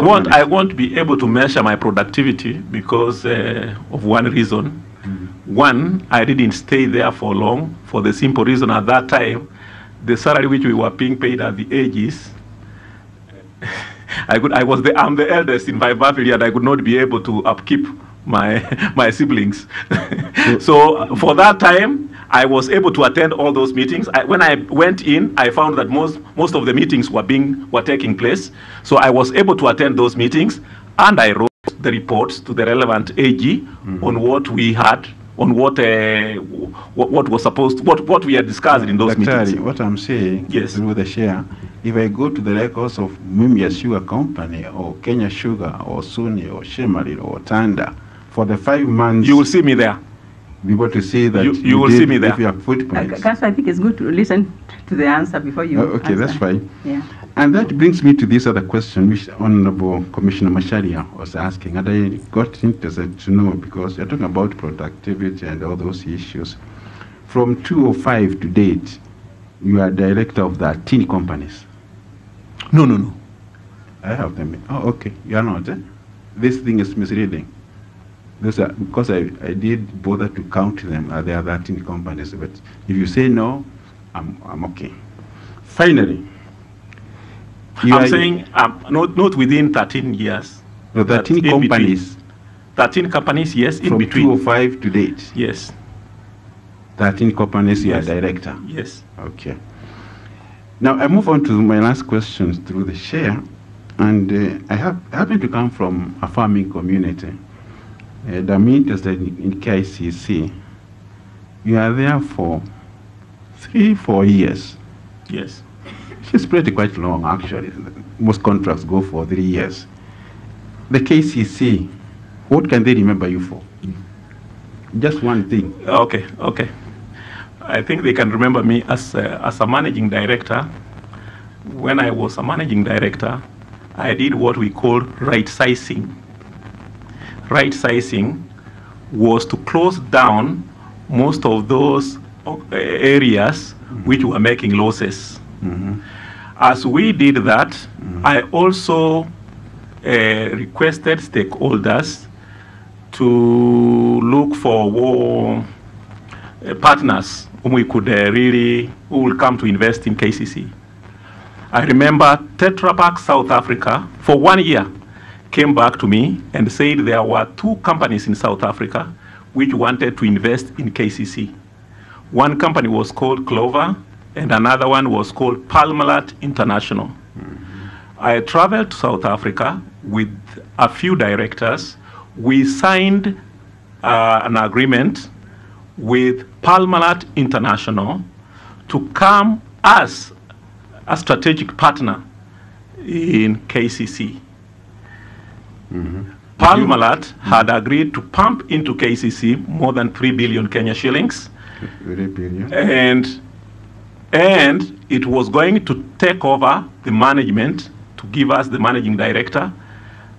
won't, I won't be able to measure my productivity because uh, of one reason. One, I didn't stay there for long for the simple reason at that time, the salary which we were being paid at the ages, I, could, I was the, I'm the eldest in my family and I could not be able to upkeep my, my siblings. so for that time, I was able to attend all those meetings. I, when I went in, I found that most, most of the meetings were, being, were taking place. So I was able to attend those meetings and I wrote the reports to the relevant AG on what we had, on what, uh, what, what was supposed, what, what we had discussed in those Daktari, meetings. what I'm saying Yes. through the share, if I go to the records of Mumias Sugar Company or Kenya Sugar or Sony or Chemelil or Tanda for the five months, You will see me there. Be able to see that You- you will see me there. leave your Uh, footprints. Councillor, I think it's good to listen to the answer before you. Oh, okay, that's fine. Yeah. And that brings me to this other question which Honorable Commissioner Macharia was asking, and I got interested to know because you're talking about productivity and all those issues. From 205 to date, you are director of 13 companies. No, no, no. I have them. Oh, okay. You are not. Eh? This thing is misleading. Those are, because I, I did bother to count them. Uh, there are 13 companies. But if you say no, I'm, I'm okay. Finally, you I'm are- saying um, not, not within 13 years. no, 13 in between. companies 13 companies, yes, in from between. 205 to date. Yes, 13 companies, you Yes. are director. yes. Okay. Now I move on to my last questions through the share, and uh, I have I happen to come from a farming community. Uh, and I'm interested in, in KCC. You are there for three, four years. Yes. It's pretty quite long, actually. Most contracts go for three years. The KCC, what can they remember you for? Just one thing. Okay, okay. I think they can remember me as a, as a managing director. When I was a managing director, I did what we call right sizing. Right sizing was to close down most of those uh, areas which were making losses. As we did that, I also uh, requested stakeholders to look for war, uh, partners whom we could uh, really, who will come to invest in KCC. I remember Tetra Pak South Africa for one year came back to me and said there were two companies in South Africa which wanted to invest in KCC. One company was called Clover and another one was called Parmalat International. I traveled to South Africa with a few directors. We signed uh, an agreement with Parmalat International to come as a strategic partner in KCC. Parmalat had agreed to pump into KCC more than 3 billion Kenya shillings Very brilliant. and and it was going to take over the management to give us the managing director,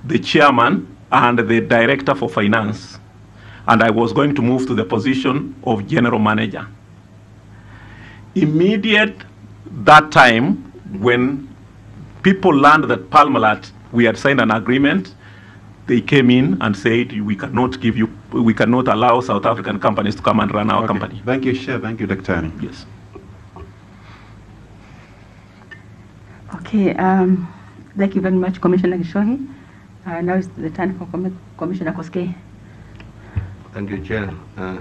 the chairman, and the director for finance. And I was going to move to the position of general manager. Immediate that time, when people learned that Parmalat, we had signed an agreement, they came in and said, we cannot give you, we cannot allow South African companies to come and run our Okay. company. Thank you, Chair. Thank you, Dr. Yes. Okay, um, thank you very much, Commissioner Gichohi. Uh, now is the turn for Com- Commissioner Koskei. Thank you, Chair. Uh,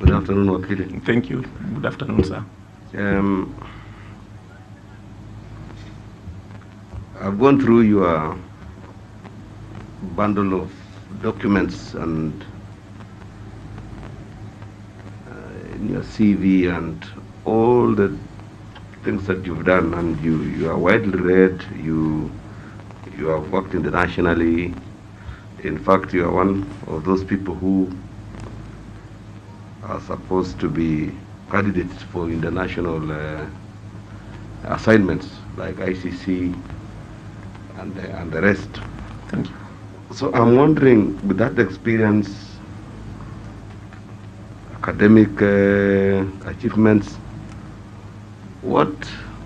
Good afternoon, Wakili. Thank you. Good afternoon, sir. Um, I've gone through your bundle of documents and uh, in your CV and all the things that you've done, and you, you are widely read. You you have worked internationally. In fact, you are one of those people who are supposed to be candidates for international uh, assignments like ICC and and the rest. Thank you. So I'm wondering, with that experience, academic uh, achievements, what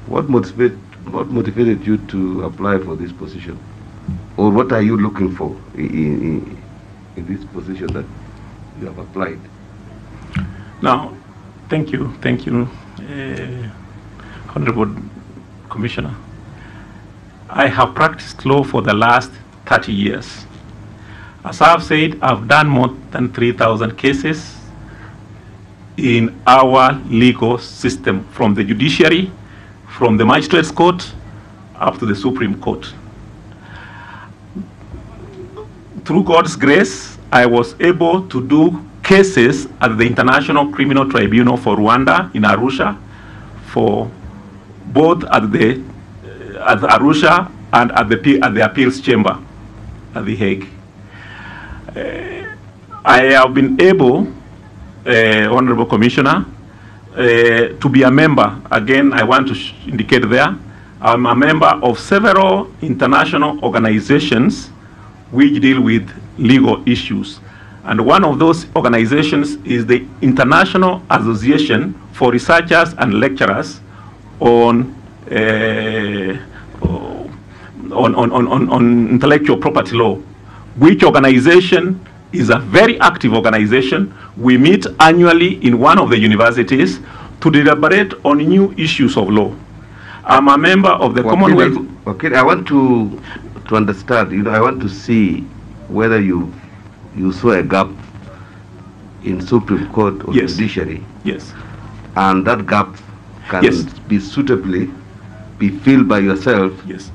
what motivate what motivated you to apply for this position? or what are you looking for in, in, in this position that you have applied? Now, thank you, thank you, uh, Honorable Commissioner. I have practiced law for the last 30 years. As I've said, I've done more than 3,000 cases in our legal system, from the judiciary, from the magistrates court, up to the Supreme Court. Through God's grace, I was able to do cases at the International Criminal Tribunal for Rwanda in Arusha, for both at the at Arusha and at the at the appeals chamber at the Hague. Uh, I have been able, uh, Honorable Commissioner, uh, to be a member. Again, I want to indicate there, I'm a member of several international organizations which deal with legal issues. And one of those organizations is the International Association for Researchers and Lecturers on, uh, on, on, on, on intellectual property law, which organization is a very active organization. We meet annually in one of the universities to deliberate on new issues of law. I'm a member of the Commonwealth. Okay, I want to to understand. You know, I want to see whether you you saw a gap in Supreme Court or Yes. judiciary, Yes, and that gap can Yes. be suitably be filled by yourself. yes.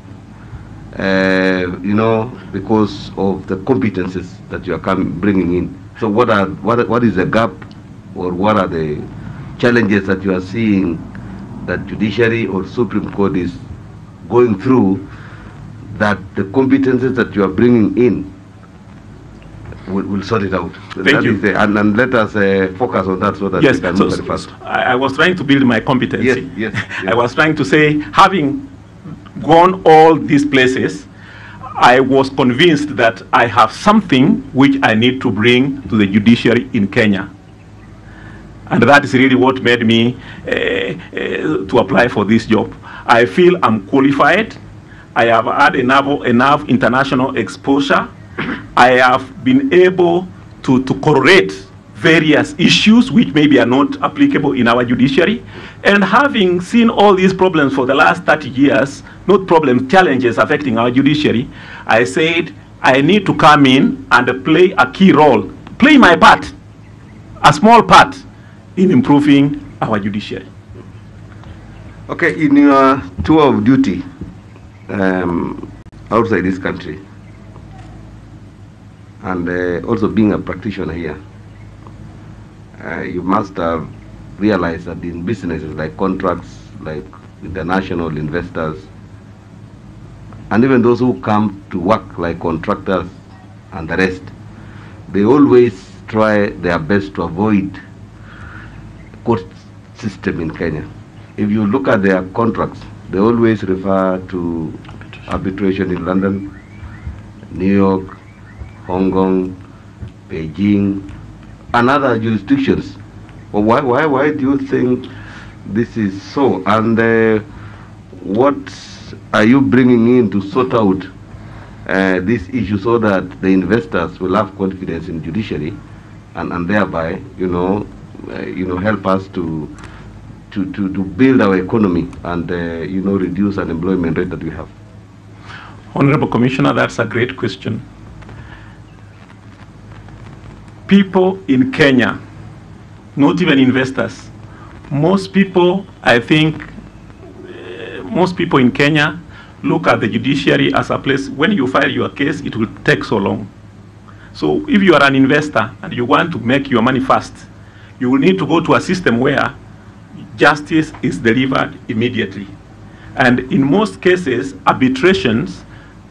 Uh, you know, because of the competences that you are bringing in. So, what are what what is the gap, or what are the challenges that you are seeing that judiciary or Supreme Court is going through that the competences that you are bringing in will, will sort it out. Thank you. the- and, and let us uh, focus on that so that Yes, we can so, move so- very fast. I, I was trying to build my competency. Yes, yes, yes. I was trying to say, having gone all these places, I was convinced that I have something which I need to bring to the judiciary in Kenya. And that is really what made me uh, uh, to apply for this job. I feel I'm qualified. I have had enough, enough international exposure. I have been able to, to correlate various issues which maybe are not applicable in our judiciary. And having seen all these problems for the last 30 years, not problems, challenges affecting our judiciary, I said I need to come in and play a key role, play my part, a small part in improving our judiciary. Okay, in your tour of duty um, outside this country, and uh, also being a practitioner here, uh, you must have realized that in businesses like contracts, like international investors, and even those who come to work like contractors and the rest, they always try their best to avoid court system in Kenya. If you look at their contracts, they always refer to arbitration in London, New York, Hong Kong, Beijing, and other jurisdictions. Well, why, why, why do you think this is so? And uh, what are you bringing in to sort out uh, this issue so that the investors will have confidence in judiciary and, and thereby, you know, uh, you know, help us to, to, to, to build our economy and, uh, you know, reduce unemployment rate that we have? Honorable Commissioner, that's a great question. People in Kenya, not even investors, most people, I think, eh, most people in Kenya look at the judiciary as a place, when you file your case, it will take so long. So if you are an investor and you want to make your money fast, you will need to go to a system where justice is delivered immediately. And in most cases, arbitrations,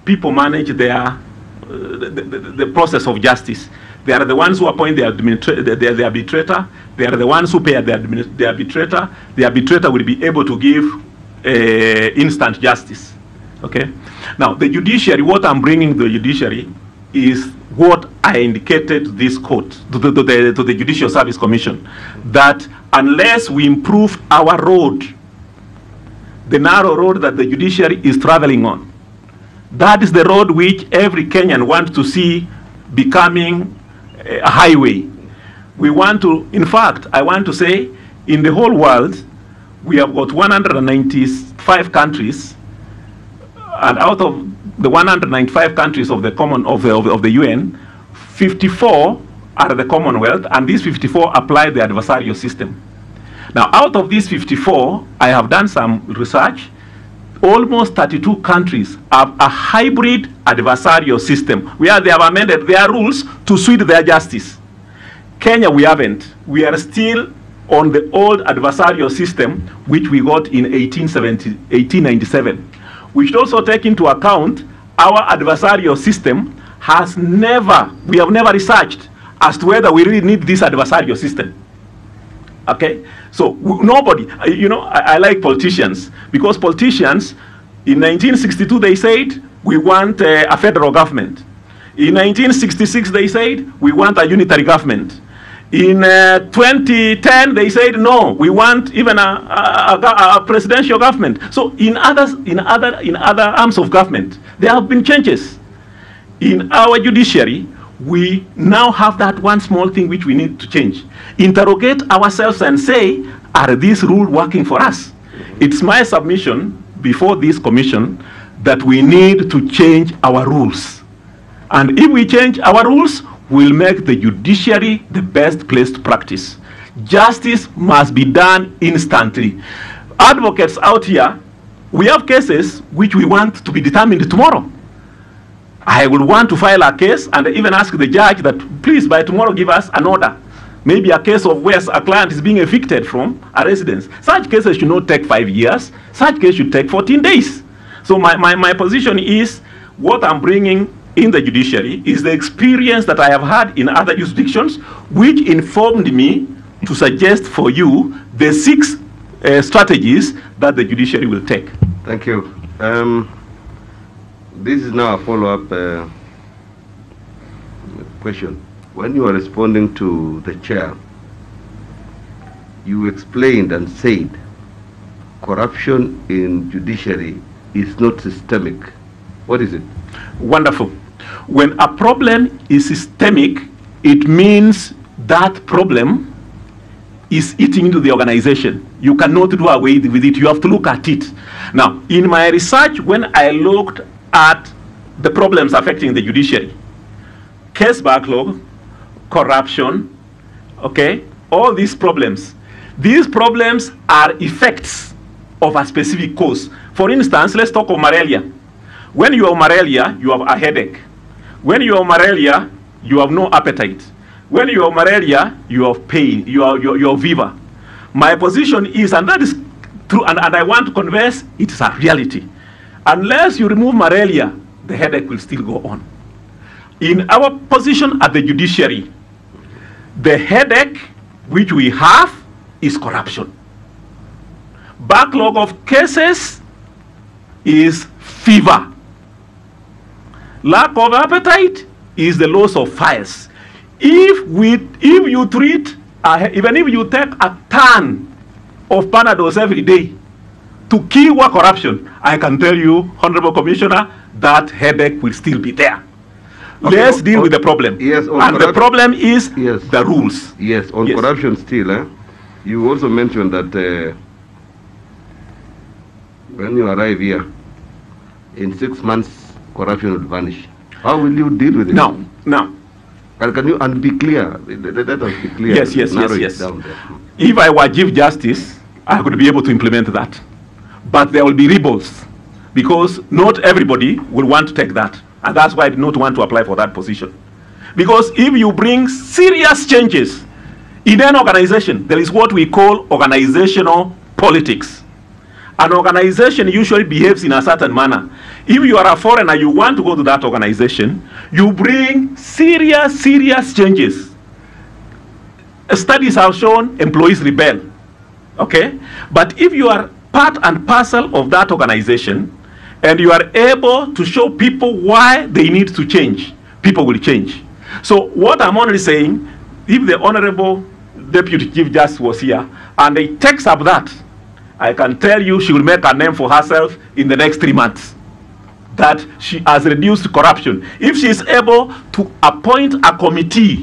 people manage their, uh, the, the, the process of justice. They are the ones who appoint the, administra- the, the, the arbitrator. They are the ones who pay the, the arbitrator. The arbitrator will be able to give uh, instant justice. Okay. Now, the judiciary, what I'm bringing the judiciary is what I indicated to this court, to the, to the, to the Judicial Service Commission, that unless we improve our road, the narrow road that the judiciary is traveling on, That is the road which every Kenyan wants to see becoming a highway. We want to, in fact, I want to say, in the whole world, we have got 195 countries, and out of the 195 countries of the common of the, of, of the UN, 54 are the Commonwealth, and these 54 apply the adversarial system. Now, out of these 54, I have done some research. Almost 32 countries have a hybrid adversarial system where they have amended their rules to suit their justice. Kenya, we haven't. We are still on the old adversarial system, which we got in 1870, 1897. We should also take into account our adversarial system has never, we have never researched as to whether we really need this adversarial system. Okay? So nobody, you know, I, I like politicians because politicians in 1962 they said we want uh, a federal government. In 1966 they said we want a unitary government. In uh, 2010 they said no, we want even a, a, a, a presidential government. So in others, in other, in other arms of government, there have been changes. In our judiciary, we now have that one small thing which we need to change. Interrogate ourselves and say, are these rules working for us? It's my submission before this commission that we need to change our rules. And if we change our rules, we'll make the judiciary the best place to practice. Justice must be done instantly. Advocates out here, we have cases which we want to be determined tomorrow. I will want to file a case and even ask the judge that please by tomorrow give us an order. Maybe a case of where a client is being evicted from a residence. Such cases should not take five years. Such case should take 14 days. So my, my, my position is what I'm bringing in the judiciary is the experience that I have had in other jurisdictions, which informed me to suggest for you the six uh, strategies that the judiciary will take. Thank you. Um, this is now a follow-up uh, question. When you are responding to the chair, you explained and said corruption in judiciary is not systemic. What is it? Wonderful. When a problem is systemic, it means that problem is eating into the organization. You cannot do away with it. You have to look at it. Now, in my research, when I looked at the problems affecting the judiciary, case backlog, corruption, okay, all these problems, these problems are effects of a specific cause. For instance, let's talk of malaria. When you have malaria, you have a headache. When you have malaria, you have no appetite. When you have malaria, you have pain, you have, you, you have fever. My position is, and that is true, and, and I want to converse, it is a reality. Unless you remove malaria, the headache will still go on. In our position at the judiciary, the headache which we have is corruption. Backlog of cases is fever. Lack of appetite is the loss of files. If we, if you treat, even if you take a ton of Panadols every day to kill what corruption, I can tell you, Honorable Commissioner, that headache will still be there. Okay, Let's deal on- with the problem. yes, on and the problem is Yes. the rules. Yes, on Yes. corruption still, eh? you also mentioned that uh, when you arrive here, in six months, corruption will vanish. How will you deal with it? Now, now, And can you and be clear? Let let us be clear. Yes, yes, Narrow yes, yes. if I were Chief Justice, I could be able to implement that. But there will be rebels because not everybody will want to take that. And that's why I did not want to apply for that position. Because if you bring serious changes in an organization, there is what we call organizational politics. An organization usually behaves in a certain manner. If you are a foreigner, you want to go to that organization, you bring serious, serious changes studies have shown employees rebel. Okay? But if you are part and parcel of that organization and you are able to show people why they need to change, people will change. So, what I'm only saying, if the Honorable Deputy Chief Justice was here and he takes up that, I can tell you she will make a name for herself in the next three months. that she has reduced corruption, if she is able to appoint a committee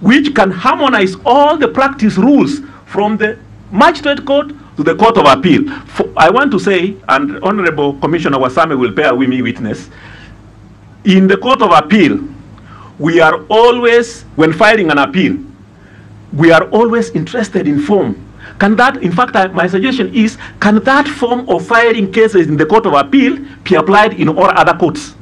which can harmonize all the practice rules from the magistrate court to the court of appeal. For, I want to say, and Honorable Commissioner Warsame will bear with me witness, in the court of appeal, we are always, when filing an appeal, we are always interested in form. Can that, in fact, I, my suggestion is, can that form of filing cases in the Court of Appeal be applied in all other courts?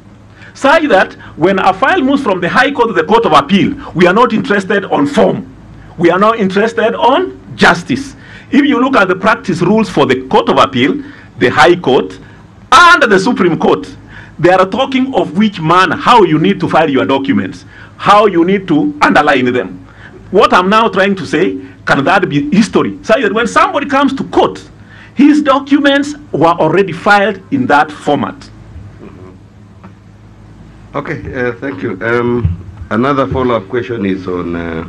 Such that when a file moves from the High Court to the Court of Appeal, we are not interested on form. We are not interested on justice. If you look at the practice rules for the Court of Appeal, the High Court, and the Supreme Court, they are talking of which man, how you need to file your documents, how you need to underline them. What I'm now trying to say, can that be history? So that when somebody comes to court, his documents were already filed in that format. Okay, uh, thank you. Um, another follow-up question is on uh,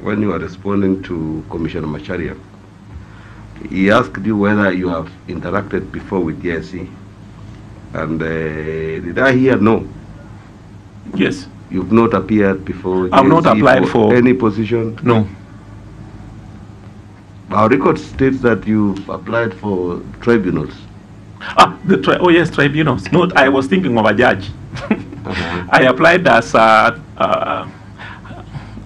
when you are responding to Commissioner Macharia. He asked you whether you have interacted before with JSC. And uh, did I hear no? Yes. You've not appeared before I've not applied for- any position. No. Our record states that you've applied for tribunals. Ah, the tri- oh yes, tribunals. No, I was thinking of a judge. Uh-huh. I applied as a, uh,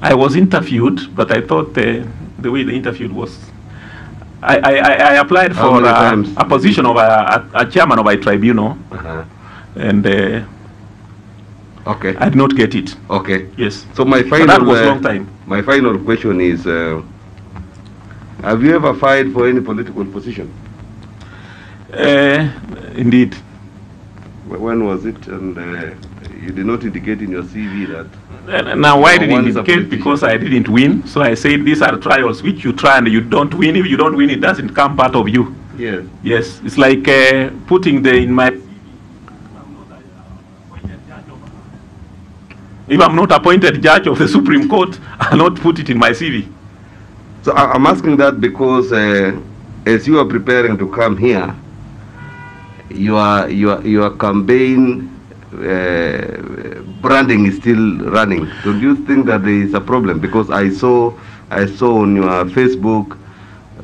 I was interviewed, but I thought the, the way the interview was, I, I, I applied How for a, a position of a, a, a chairman of a tribunal, Uh-huh. and uh, Okay, I did not get it. okay. Yes. So my So final, that was uh, long time. my final question is, uh, have you ever filed for any political position? Uh, indeed. When was it? And uh, you did not indicate in your CV that. Now, why did it indicate? Because I didn't win. So I said these are trials which you try and you don't win. If you don't win, it doesn't come part of you. Yes. Yes, it's like uh, putting the in my. If I'm not appointed judge of the Supreme Court, I'll not put it in my CV. So I'm asking that because uh, as you are preparing to come here, your your your campaign uh, branding is still running. Don't you think that there is a problem? Because I saw I saw on your Facebook,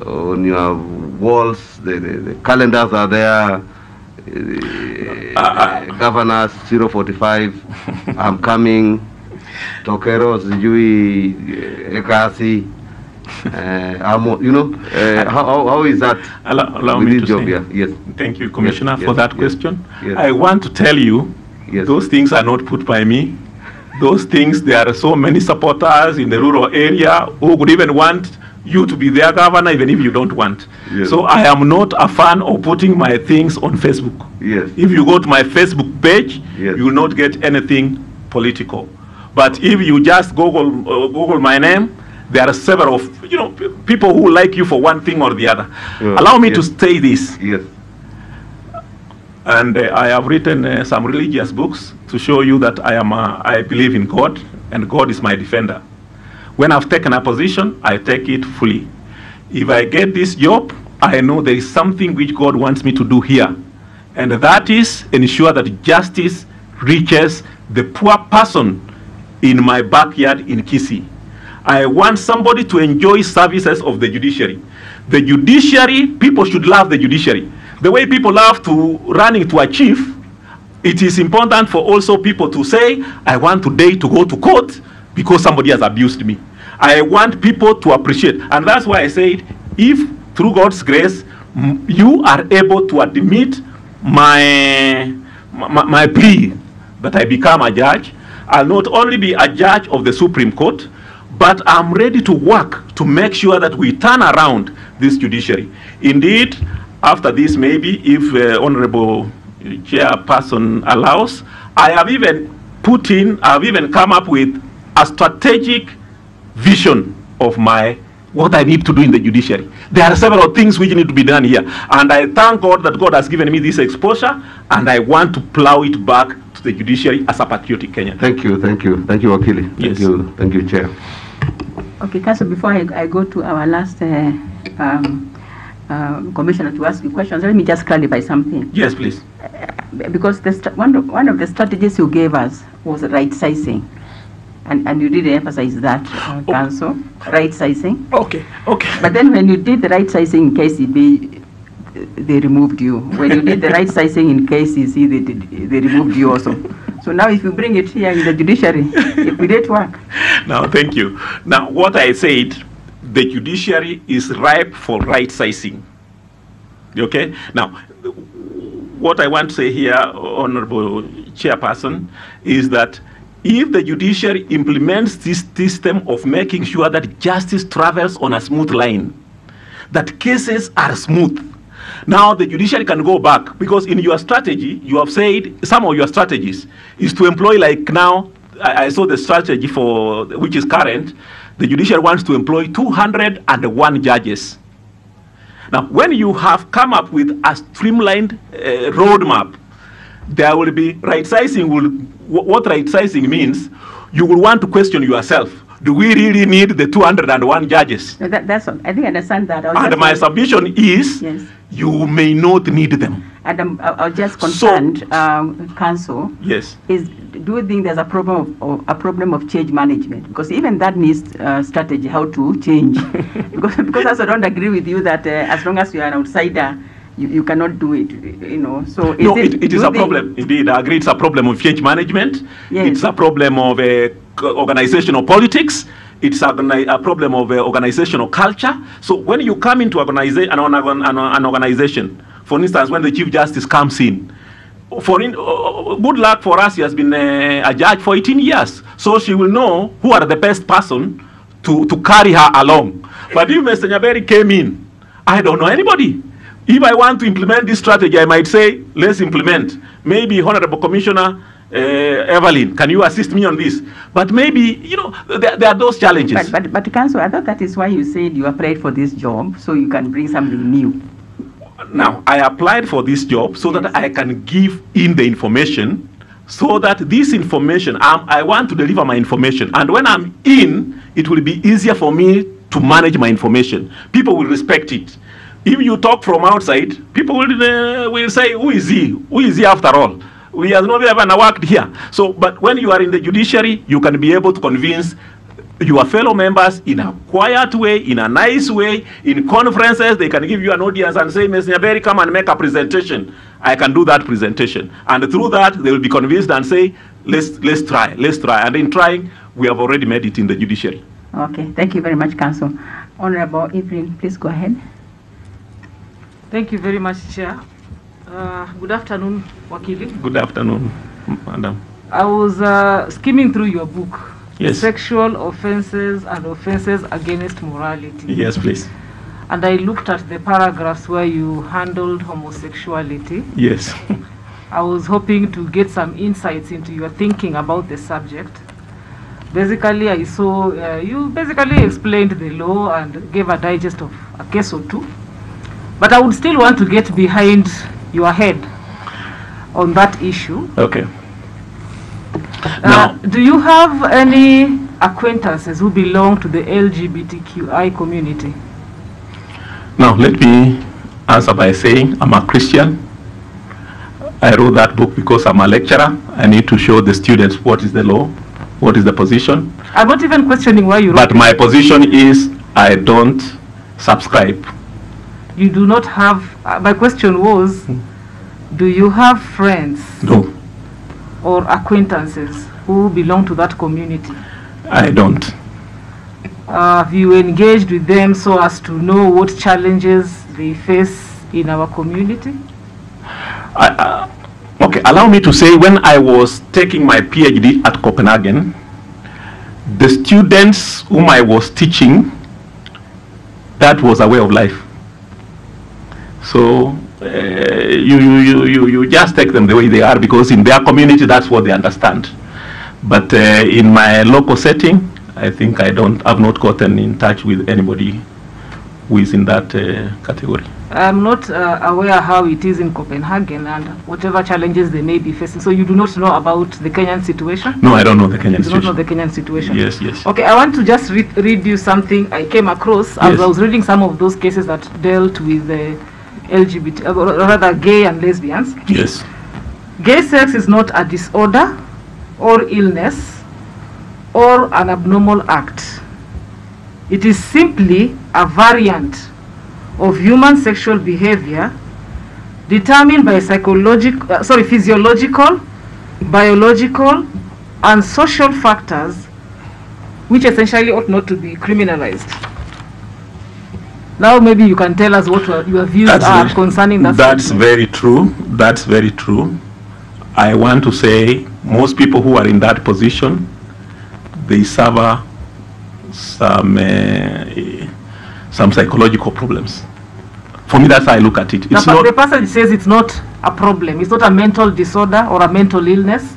on your walls, the, the, the calendars are there. Uh, governors 045 i'm coming Tokeros, eh, ekasi uh, you know, uh, how, how, is that Allow, allow me to job say. here? Yes, Thank you, Commissioner, yes, for that yes, question. yes. I want to tell you, Yes. those things are not put by me. Those things, there are so many supporters in the rural area who would even want you to be their governor, even if you don't want. Yes. So I am not a fan of putting my things on Facebook. yes, If you go to my Facebook page, Yes. you will not get anything political. But if you just Google uh, Google my name, there are several of, you know people who like you for one thing or the other. Yeah, Allow me to yes. say this, yes, and uh, I have written uh, some religious books to show you that I am uh, I believe in God, and God is my defender. When I've taken a position, I take it fully. If I get this job, I know there is something which God wants me to do here. And that is ensure that justice reaches the poor person in my backyard in Kisii. I want somebody to enjoy services of the judiciary. The judiciary, people should love the judiciary. The way people love to running to achieve, it is important for also people to say, I want today to go to court because somebody has abused me. I want people to appreciate. And that's why I said, if through God's grace, you are able to admit my, my, my plea that I become a judge, I'll not only be a judge of the Supreme Court, but I'm ready to work to make sure that we turn around this judiciary. Indeed, after this, maybe if uh, Honorable Chairperson allows, I have even put in, I've even come up with a strategic vision of my what I need to do in the judiciary. There are several things which need to be done here. And I thank God that God has given me this exposure, and I want to plow it back to the judiciary as a patriotic Kenyan. thank you, thank you, thank you, Wakili. Thank Yes. you, thank you, Chair. Okay, Council, before I, I go to our last uh, um, uh, Commissioner, to ask you questions. Let me just clarify something. Yes, please. Because the st- one, of, one of the strategies you gave us was right sizing. And, and you didn't emphasize that, uh, Oh. Council, right sizing. Okay, okay. But then when you did the right sizing in KCB, uh, they removed you. When you did the right sizing in KCC, they, did, they removed you also. So now if you bring it here in the judiciary, it will it work? Now, thank you. Now, what I said, the judiciary is ripe for right sizing. Okay? Now, what I want to say here, Honorable Chairperson, is that if the judiciary implements this system of making sure that justice travels on a smooth line, that cases are smooth. Now the judiciary can go back because in your strategy, you have said some of your strategies is to employ like now. I, I saw the strategy for which is current. The judiciary wants to employ 201 judges. Now, when you have come up with a streamlined uh, roadmap, there will be right sizing. Will what right sizing means? You will want to question yourself: Do we really need the 201 judges? That, that's all. I think I understand that. I was And my submission is Yes. you may not need them. And um, I I was just So- concerned, um, Council, Yes. is do you think there's a problem of, of a problem of change management? Because even that needs uh, strategy how to change. because because I also don't agree with you that uh, as long as you are an outsider, you, you cannot do it. You know. So is no, it, it, it is a think- problem. Indeed, I agree. It's a problem of change management. Yes. It's a problem of uh, organizational politics. It's a, a problem of uh, organizational culture. So when you come into organiza- an, an, an organization, for instance, when the chief justice comes in, for in, uh, good luck for us, he has been uh, a judge for 18 years. So she will know who are the best person to, to carry her along. But if Mr. Nyaberi came in, I don't know anybody. If I want to implement this strategy, I might say, let's implement. Maybe Honorable Commissioner uh, Evelyn, can you assist me on this? But maybe, you know, there, there are those challenges. But, but, but Council, I thought that is why you said you applied for this job, so you can bring something new. Now, I applied for this job so Yes. that I can give in the information, so that this information, um, I want to deliver my information. And when I'm in, it will be easier for me to manage my information. People will respect it. If you talk from outside, people will, uh, will say, Who is he? Who is he after all? We have not ever worked here. So, but when you are in the judiciary, you can be able to convince your fellow members in a quiet way, in a nice way, in conferences, they can give you an audience and say, Ms. Nyaberi, come and make a presentation. I can do that presentation. And through that, they will be convinced and say, let's, let's try, let's try. And in trying, we have already made it in the judiciary. Okay, thank you very much, Council. Honorable Evelyn, please go ahead. Thank you very much, Chair. Uh, good afternoon, Wakili. Good afternoon, madam. I was uh, skimming through your book, Yes. Sexual Offenses and Offenses Against Morality. Yes, please. And I looked at the paragraphs where you handled homosexuality. Yes. I was hoping to get some insights into your thinking about the subject. Basically, I saw uh, you basically explained the law and gave a digest of a case or two. But I would still want to get behind your head on that issue. Okay. Uh, Now- do you have any acquaintances who belong to the LGBTQI community? Now, let me answer by saying I'm a Christian. I wrote that book because I'm a lecturer. I need to show the students what is the law, what is the position. I'm not even questioning why you wrote But my position is I don't subscribe. You do not have. Uh, my question was, do you have friends No, or acquaintances who belong to that community? I don't. Uh, have you engaged with them so as to know what challenges they face in our community? I, uh, okay, allow me to say when I was taking my PhD at Copenhagen, the students whom I was teaching, that was a way of life. So uh, you, you, you, you, you just take them the way they are because in their community that's what they understand. But uh, in my local setting, I think I don't, I've not gotten in touch with anybody who is in that uh, category. I'm not uh, aware how it is in Copenhagen and whatever challenges they may be facing. So you do not know about the Kenyan situation? No, I don't know the Kenyan You do not know situation. the Kenyan situation? Yes, yes. Okay, I want to just read, read you something I came across as Yes. I was reading some of those cases that dealt with the LGBT, uh, or rather gay and lesbians. Yes. Gay sex is not a disorder or illness or an abnormal act. It is simply a variant of human sexual behavior determined by psychological, uh, sorry, physiological, biological, and social factors which essentially ought not to be criminalized. Now maybe you can tell us what your- views are very- concerning that. That's statement. very true. That's very true. I want to say most people who are in that position, they suffer some uh, some psychological problems. For me, that's how I look at it. The, It's pa- not. the passage says it's not a problem. It's not a mental disorder or a mental illness.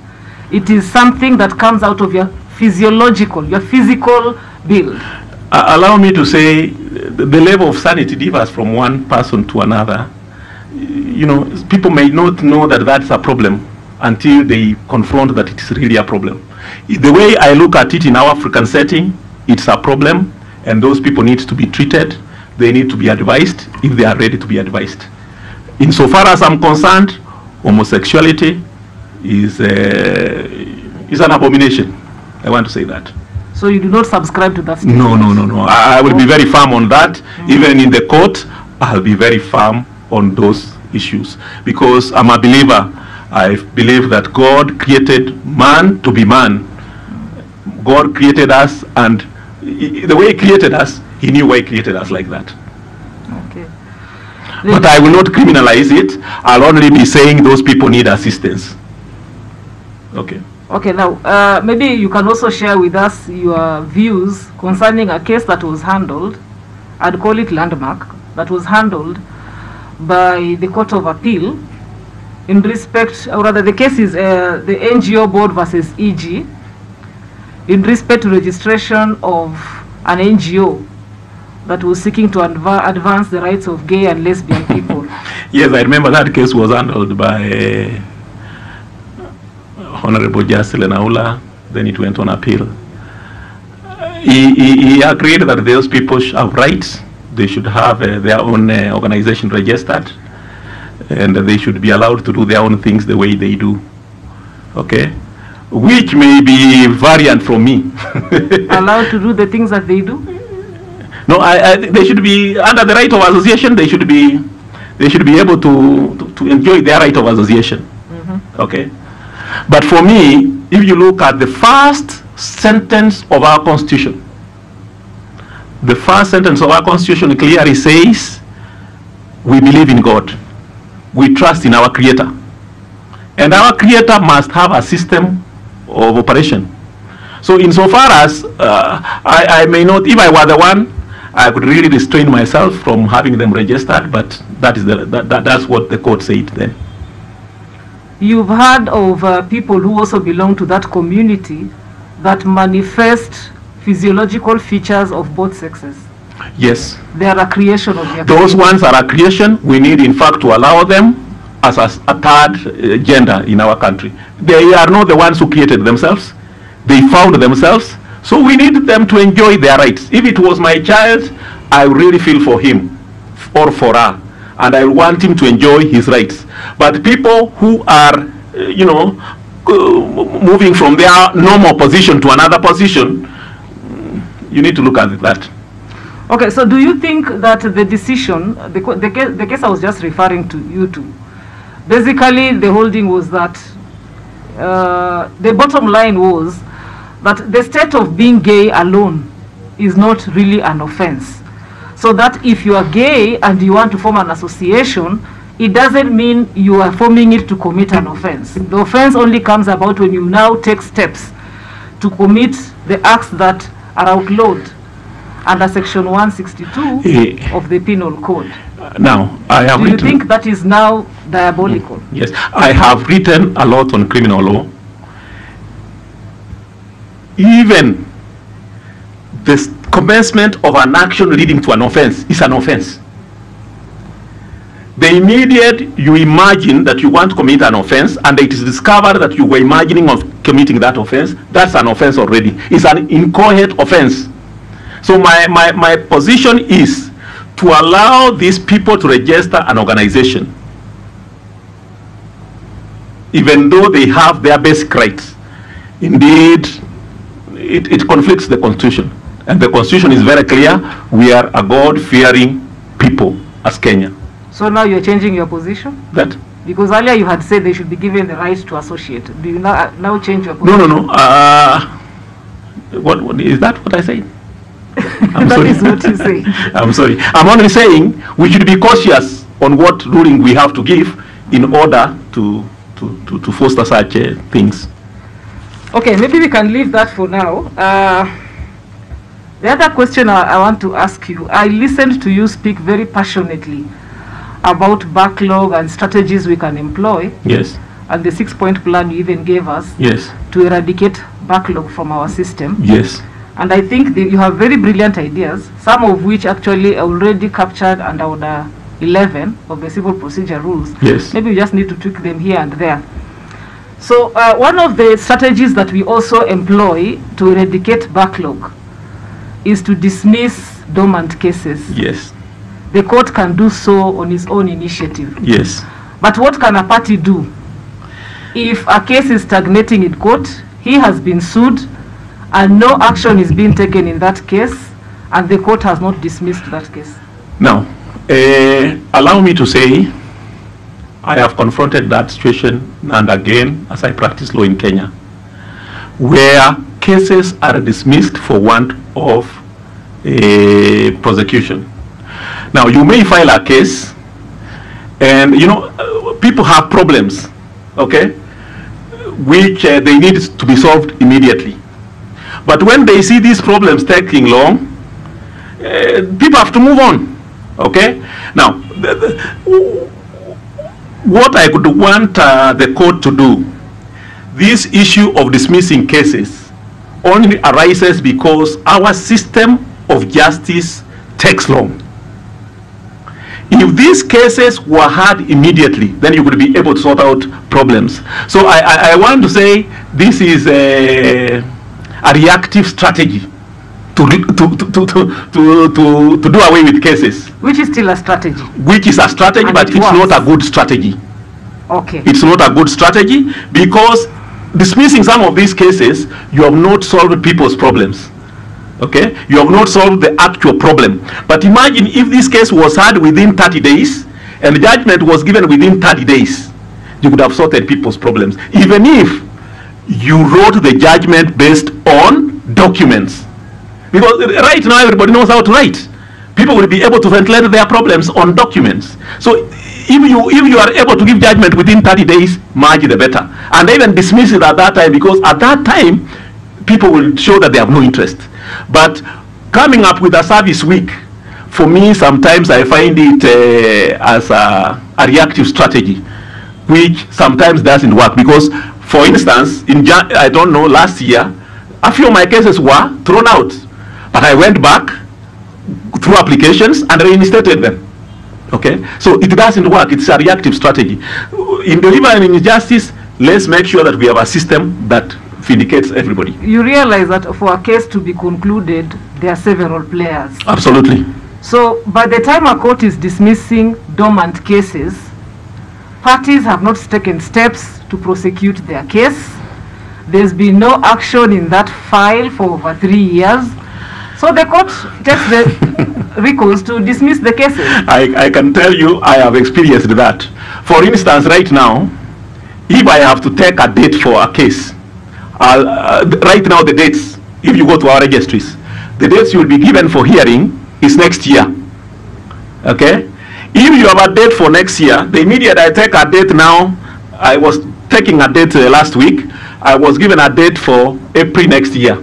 It is something that comes out of your physiological, your physical build. Uh, allow me to say the, level of sanity differs from one person to another. You know, people may not know that that's a problem until they confront that it's really a problem. The way I look at it in our African setting, it's a problem, and those people need to be treated. They need to be advised if they are ready to be advised. Insofar as I'm concerned, homosexuality is uh, is an abomination. I want to say that. So you do not subscribe to that No, statement. no, no, no. I, I will be very firm on that. Mm. Even in the court, I'll be very firm on those issues because I'm a believer. I believe that God created man to be man. God created us, and the way He created us, He knew why He created us like that. Okay. But I will not criminalize it. I'll only be saying those people need assistance. Okay. Okay, now uh, maybe you can also share with us your views concerning a case that was handled, I'd call it landmark, that was handled by the Court of Appeal in respect, or rather the case is uh, the NGO board versus EG in respect to registration of an NGO that was seeking to adva- advance the rights of gay and lesbian people. Yes, I remember that case was handled by Honorable Justice Lenaola. Then it went on appeal. He, he, he agreed that those people have rights. They should have uh, their own uh, organization registered, and they should be allowed to do their own things the way they do. Okay, which may be variant from me. Allowed to do the things that they do? No, I, I they should be under the right of association. They should be, they should be able to to, to enjoy their right of association. Okay, but for me, if you look at the first sentence of our constitution, the first sentence of our constitution clearly says, "We believe in God, we trust in our Creator, and our Creator must have a system of operation." So insofar as uh, I, I may not, if I were the one, I could really restrain myself from having them registered, but that is the, that, that, that's what the court said then. You've heard of uh, people who also belong to that community that manifest physiological features of both sexes. Yes, They are a creation of their those ones are a creation. We need, in fact, to allow them as a third uh, gender in our country. They are not the ones who created themselves. They found themselves. So we need them to enjoy their rights. If it was my child, I really feel for him or for her. And I want him to enjoy his rights. But people who are, uh, you know, uh, moving from their normal position to another position, you need to look at that. Okay, so do you think that the decision, the, the, case, the case I was just referring to you to, basically the holding was that uh, the bottom line was that the state of being gay alone is not really an offense. So that if you are gay and you want to form an association, it doesn't mean you are forming it to commit an offense. The offense only comes about when you now take steps to commit the acts that are outlawed under section 162 Eh. of the penal code. Now, I have Do you think that is now diabolical? Yes, I have written a lot on criminal law. Even the commencement of an action leading to an offense is an offense. The immediate you imagine that you want to commit an offense and it is discovered that you were imagining of committing that offense, that's an offense already. It's an inchoate offense. So my, my, my position is to allow these people to register an organization, even though they have their basic rights. Indeed, it, it conflicts the Constitution. And the Constitution is very clear. We are a God-fearing people as Kenya. So now you're changing your position? That Because earlier you had said they should be given the right to associate. Do you now, now change your no, position? no, no. Uh, what, what is that? What I said? I'm That sorry. is what you say. I'm sorry. I'm only saying we should be cautious on what ruling we have to give in order to to, to, to foster such uh, things. Okay, maybe we can leave that for now. Uh, the other question I, I want to ask you, I listened to you speak very passionately about backlog and strategies we can employ, Yes. and the six-point plan you even gave us Yes. to eradicate backlog from our system. Yes. And I think that you have very brilliant ideas, some of which actually already captured under Order 11 of the Civil Procedure Rules. Yes. Maybe we just need to tweak them here and there. So uh, one of the strategies that we also employ to eradicate backlog is to dismiss dormant cases. Yes. The court can do so on its own initiative. Yes. But what can a party do? If a case is stagnating in court, he has been sued, and no action is being taken in that case, and the court has not dismissed that case. Now, uh, allow me to say, I have confronted that situation and again as I practice law in Kenya, where cases are dismissed for want of a prosecution. Now, you may file a case, and you know, uh, people have problems, okay, which uh, they need to be solved immediately. But when they see these problems taking long, uh, people have to move on. Okay? Now, the, the, what I could want uh, the court to do, this issue of dismissing cases only arises because our system of justice takes long. If these cases were heard immediately, then you would be able to sort out problems. So I, I, I want to say this is a, a reactive strategy to, re- to, to, to, to, to, to, to do away with cases, Which is still a strategy. which is a strategy, And but it it's works. not a good strategy. Okay. It's not a good strategy because dismissing some of these cases, you have not solved people's problems. Okay? You have not solved the actual problem. But imagine if this case was heard within 30 days and the judgment was given within 30 days, you could have sorted people's problems. Even if you wrote the judgment based on documents. Because right now everybody knows how to write. People will be able to ventilate their problems on documents. So if you if you are able to give judgment within 30 days, much the better. And even dismiss it at that time because at that time people will show that they have no interest. But coming up with a service week, for me sometimes I find it uh, as a, a reactive strategy, which sometimes doesn't work because, for instance, in I don't know last year, a few of my cases were thrown out, but I went back through applications and reinstated them. Okay, so it doesn't work. It's a reactive strategy. In delivering justice, let's make sure that we have a system that vindicates everybody. You realize that for a case to be concluded, there are several players. Absolutely. So by the time a court is dismissing dormant cases, parties have not taken steps to prosecute their case. There's been no action in that file for over three years. So the court takes the recourse to dismiss the cases. I, I can tell you I have experienced that. For instance, right now, if I have to take a date for a case, uh, right now the dates, if you go to our registries, the dates you will be given for hearing is next year. Okay? If you have a date for next year, the immediate I take a date now, I was taking a date uh, last week, I was given a date for April next year.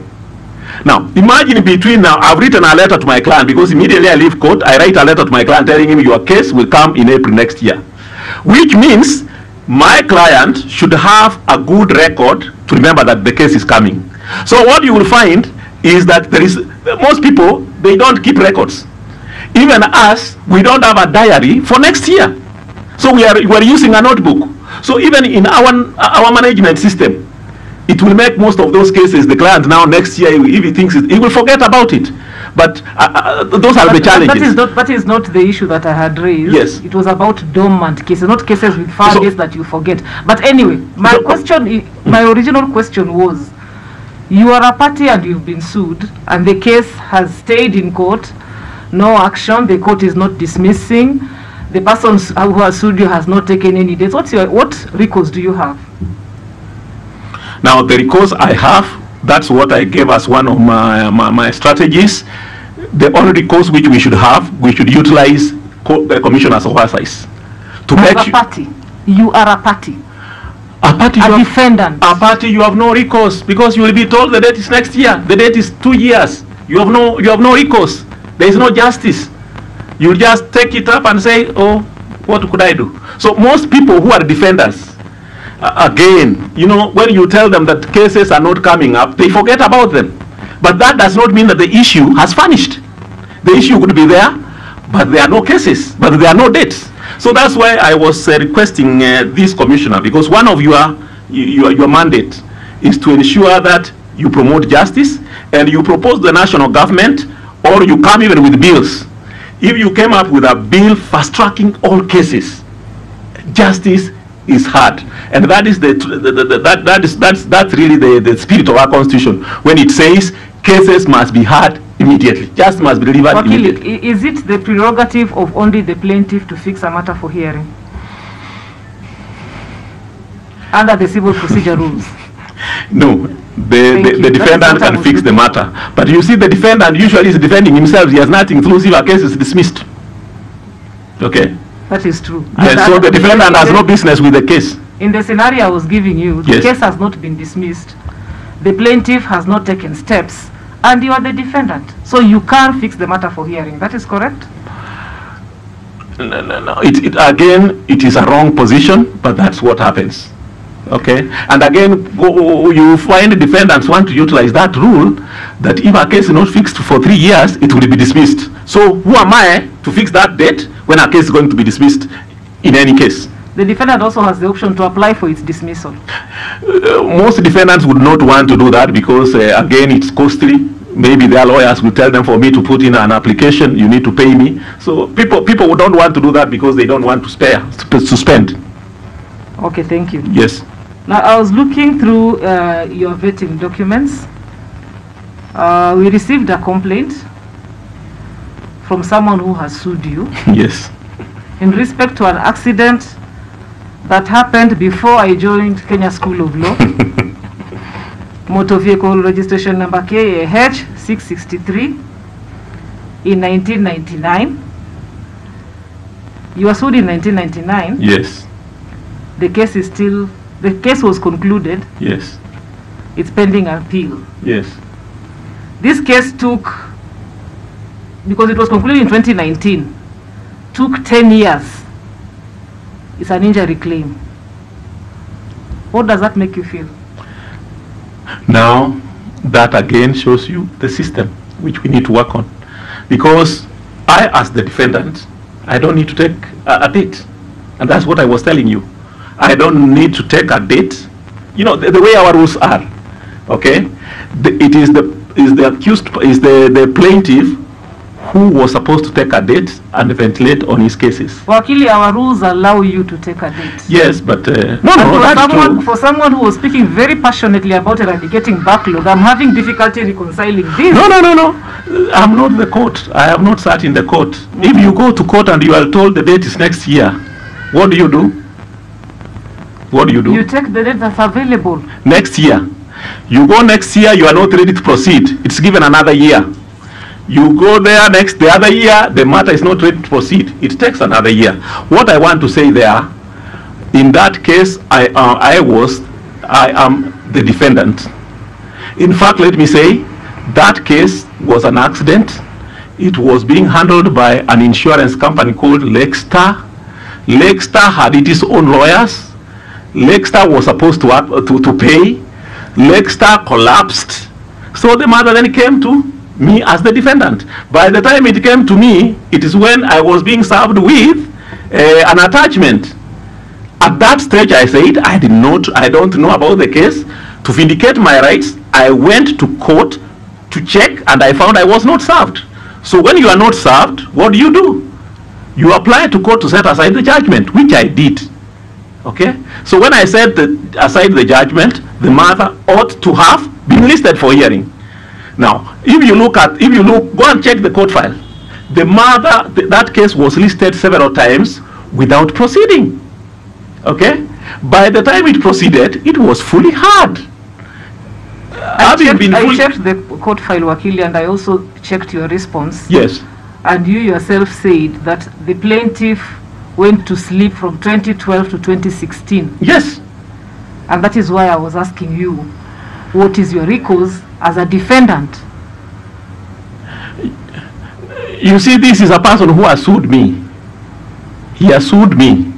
Now, imagine between now, I've written a letter to my client because immediately I leave court, I write a letter to my client telling him your case will come in April next year. Which means my client should have a good record to remember that the case is coming. So what you will find is that there is, most people, they don't keep records. Even us, we don't have a diary for next year. So we are, we are using a notebook. So even in our, our management system, it will make most of those cases, the client now next year, if he thinks it, he will forget about it. But uh, uh, those are the challenges. That is not that is not the issue that I had raised. Yes. It was about dormant cases, not cases with far So- that you forget. But anyway, my So- question, my original question was, you are a party and you've been sued, and the case has stayed in court, no action. The court is not dismissing. The person who has sued you has not taken any dates. What's your what recourse do you have? Now, the recourse I have, that's what I gave as one of my, my, my strategies. The only recourse which we should have, we should utilize co- the commissioner's oversight to make As a party, you are a party, a party. a you have- defendant. a party you have no recourse because you will be told the date is next year the date is two years you have no you have no recourse there is no justice you just take it up and say oh what could i do so most people who are defenders again. You know when you tell them that cases are not coming up they forget about them. But that does not mean that the issue has vanished. The issue could be there but there are no cases but there are no dates so that's why i was uh, requesting uh, this commissioner because one of your your, your mandate is to ensure that you promote justice and you propose the national government or you come even with bills. If you came up with a bill fast tracking all cases justice is hard. And that is the, the, the, the that that is that's that's really the, the spirit of our constitution. When it says cases must be heard immediately Just must be delivered Wakili, immediately. is it the prerogative of only the plaintiff to fix a matter for hearing? Under the civil procedure rules. no the, the, the defendant can fix the matter. But you see the defendant usually is defending himself. He has nothing to lose if a case is dismissed. Okay That is true. yes so the defendant has no business with the case In the scenario I was giving you, the Yes. case has not been dismissed. The plaintiff has not taken steps, and you are the defendant. So you can't fix the matter for hearing. That is correct? no, no, no. It, it, again, it is a wrong position, but that's what happens. Okay? And again, you find defendants want to utilize that rule that if a case is not fixed for three years, it will be dismissed. So who am I to fix that date when a case is going to be dismissed in any case? The defendant also has the option to apply for its dismissal. Uh, most defendants would not want to do that because, uh, again, it's costly. Maybe their lawyers will tell them for me to put in an application, you need to pay me. So people, people don't want to do that because they don't want to spare, to to spend. Okay, thank you. Yes. Now, I was looking through uh, your vetting documents. Uh, we received a complaint from someone who has sued you Yes. in respect to an accident that happened before I joined Kenya School of Law. Motor vehicle registration number KAH 663 in 1999. You were sued in 1999. Yes. The case is still, the case was concluded. Yes. It's pending appeal. Yes. This case took, because it was concluded in 2019, took 10 years. It's an injury claim. What does that make you feel? Now, that again shows you the system which we need to work on. Because I, as the defendant, I don't need to take a, a date. And that's what I was telling you. I don't need to take a date. You know, the, the way our rules are, okay? The, it is the, is the accused, is the, the plaintiff who was supposed to take a date and ventilate on his cases. Wakili, our rules allow you to take a date. Yes, but, uh, no, no, for that's someone, true. for someone who was speaking very passionately about eradicating backlog, I'm having difficulty reconciling this. No, no, no, no. I'm not the court. I have not sat in the court. If you go to court and you are told the date is next year, what do you do? What do you do? You take the date that's available. next year. You go next year, you are not ready to proceed. It's given another year. You go there next, the other year, the matter is not ready to proceed. It takes another year. What I want to say there, in that case, I, uh, I was, I am the defendant. In fact, let me say, that case was an accident. It was being handled by an insurance company called Lakestar. Lakestar had its own lawyers. Lakestar was supposed to, up- to, to pay. Lakestar collapsed. So the matter then came to me as the defendant. By the time it came to me, it is when I was being served with uh, an attachment. At that stage, I said, I did not, I don't know about the case. To vindicate my rights, I went to court to check and I found I was not served. So when you are not served, what do you do? You apply to court to set aside the judgment, which I did. Okay? So when I set the, aside the judgment, the mother ought to have been listed for hearing. Now, if you look at, if you look, go and check the court file. The mother, th- that case was listed several times without proceeding. Okay? By the time it proceeded, it was fully heard. I checked, I checked the court file, Wakili, and I also checked your response. Yes. And you yourself said that the plaintiff went to sleep from 2012 to 2016. Yes. And that is why I was asking you, what is your recourse as a defendant? You see, this is a person who has sued me. He has sued me.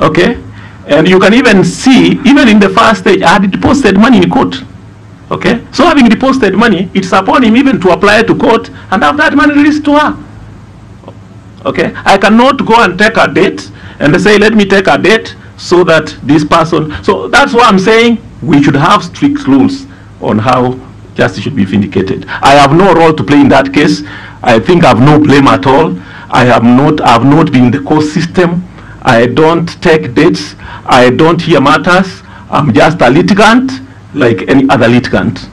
Okay? And you can even see, even in the first stage, I had deposited money in court. Okay? So having deposited money, it's upon him even to apply to court and have that money released to her. Okay? I cannot go and take a date and say, let me take a date so that this person. So that's why I'm saying we should have strict rules on how justice should be vindicated. I have no role to play in that case. I think I have no blame at all. I have not, I have not been in the court system. I don't take dates. I don't hear matters. I'm just a litigant like any other litigant.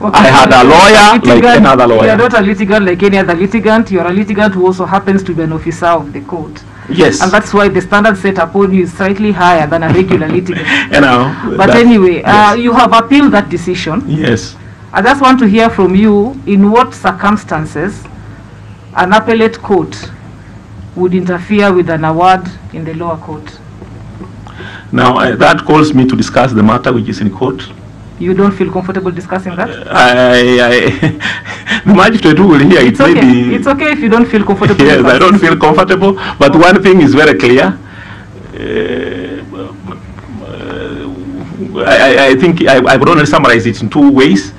I had a lawyer like Litigant- another You're not a litigant like any other litigant. You are a litigant who also happens to be an officer of the court. Yes. And that's why the standard set upon you is slightly higher than a regular litigant. you know, But that- anyway, yes. uh, you have appealed that decision. yes. I just want to hear from you in what circumstances an appellate court would interfere with an award in the lower court. Now uh, that calls me to discuss the matter which is in court. You don't feel comfortable discussing that? I, I the magistrate will hear it It's okay. maybe. It's okay if you don't feel comfortable. yes, I don't feel comfortable. But one thing is very clear. Uh, I, I- think I, I would only summarize it in two ways.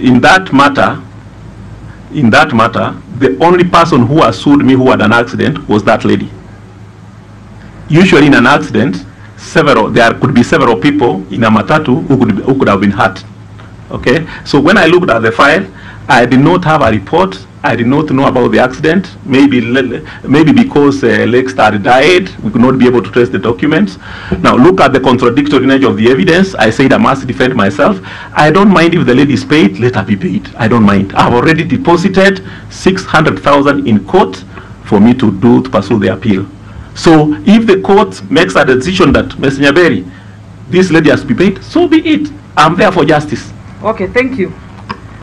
In that matter, in that matter, the only person who sued me who had an accident was that lady. Usually in an accident, several there could be several people in a matatu who could who could have been hurt. Okay, so when I looked at the file, I did not have a report. I did not know about the accident. Maybe maybe because uh, Lakestar died, we could not be able to trace the documents. Now look at the contradictory nature of the evidence. I said I must defend myself. I don't mind if the lady is paid. Let her be paid. I don't mind. I've already deposited six hundred thousand in court for me to do to pursue the appeal. So if the court makes a decision that Mr. Nyaberi, this lady has to be paid, so be it. I'm there for justice. Okay, thank you.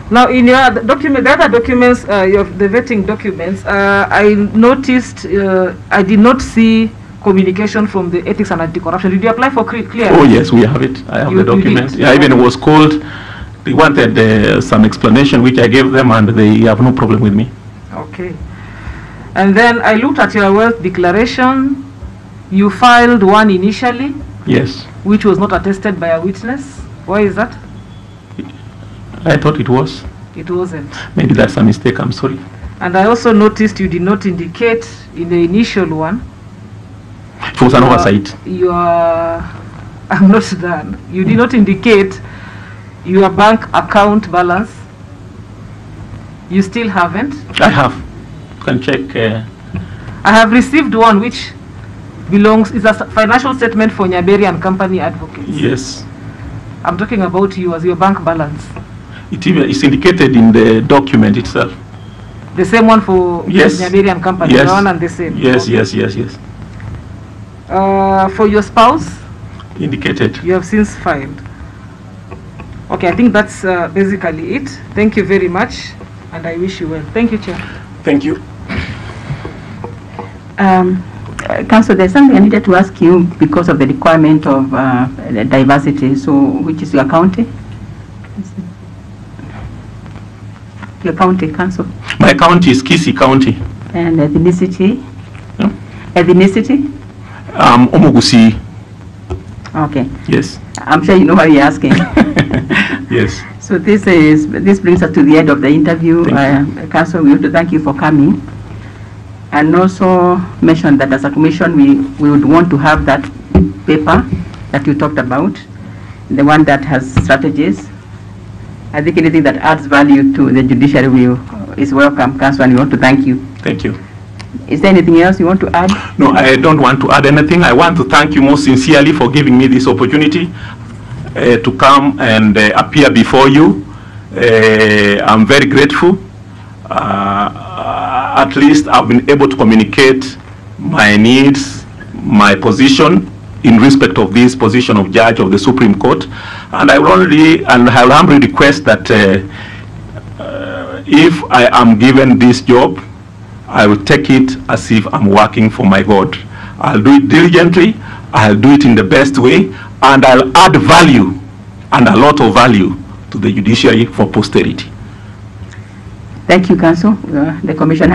Now, in your other document, the other documents, uh, your, the vetting documents, uh, I noticed, uh, I did not see communication from the ethics and anti-corruption. Did you apply for clearance? Oh yes, we have it. I have You- the document. Yeah, even it was called. They wanted uh, some explanation, which I gave them, and they have no problem with me. Okay. And then I looked at your wealth declaration. You filed one initially, Yes, which was not attested by a witness. Why is that? I thought it was. It wasn't. Maybe that's a mistake. I'm sorry. And I also noticed you did not indicate in the initial one. It was an oversight. Your, I'm not done. You did not indicate your bank account balance. You still haven't. I have. You can check. Uh, I have received one which belongs, is a financial statement for Nyaberi and Company Advocates. yes, I'm talking about you as your bank balance. it even is indicated in the document itself. The same one for Yes. Nyaberi and Company, Yes. the one and the same. Yes, Okay. yes, yes, yes. Uh, for your spouse, Indicated. you have since filed. Okay, I think that's uh, basically it. Thank you very much, and I wish you well. Thank you, Chair. Thank you. Um, uh, Counsel, there's something I needed to ask you because of the requirement of uh, diversity. So, which is your county? Your county, Counsel, My county is Kisii County. and ethnicity. Yeah. Ethnicity. Um, Omugusi. Okay, Yes. I'm sure you know what you're asking. yes. So this is this brings us to the end of the interview. Uh, Counsel, we want to thank you for coming. And also mentioned that as a commission, we, we would want to have that paper that you talked about, the one that has strategies. I think anything that adds value to the judiciary will, is welcome, Counsel, and we want to thank you. Thank you. Is there anything else you want to add? No, I don't want to add anything. I want to thank you most sincerely for giving me this opportunity uh, to come and uh, appear before you. Uh, I'm very grateful. At least I've been able to communicate my needs, my position in respect of this position of judge of the Supreme Court. And I will only, and I will humbly request that uh, uh, if I am given this job, I will take it as if I'm working for my God. I'll do it diligently, I'll do it in the best way, and I'll add value, and a lot of value, to the judiciary for posterity. Thank you, Counsel. Uh, The commission